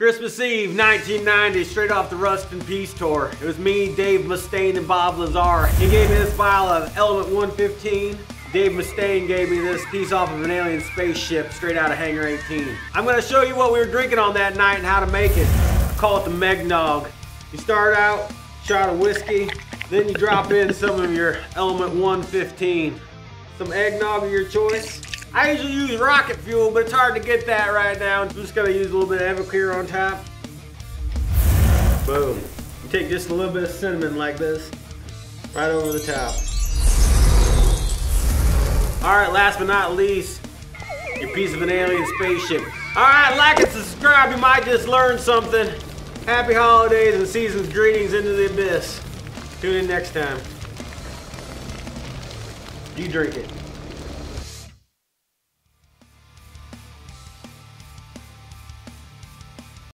Christmas Eve, 1990, straight off the Rust in Peace tour. It was me, Dave Mustaine, and Bob Lazar. He gave me this vial of Element 115. Dave Mustaine gave me this piece off of an alien spaceship straight out of Hangar 18. I'm gonna show you what we were drinking on that night and how to make it. Call it the Megnog. You start out, shot of whiskey, then you drop in some of your Element 115. Some eggnog of your choice. I usually use rocket fuel, but it's hard to get that right now. I'm just gonna use a little bit of Everclear on top. Boom. You take just a little bit of cinnamon like this, right over the top. All right, last but not least, your piece of an alien spaceship. All right, like and subscribe, you might just learn something. Happy holidays and season's greetings into the abyss. Tune in next time. You drink it.